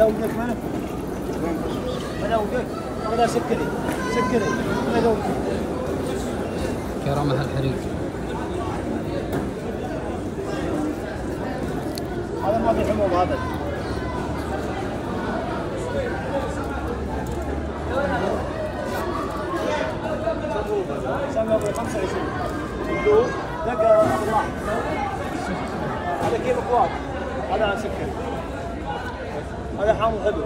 هذا ودك منه؟ هذا ودك هذا سكري سكري هذا ودك كرامة الحريق. هذا ما في حموض هذا. سمي أبو 25 اللو دقة الله هذا كيف اخوات هذا سكر هذا حامض حلو.